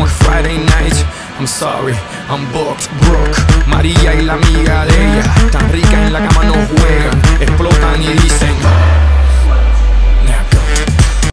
On Friday night. I'm sorry, I'm booked, broke. María y la amiga de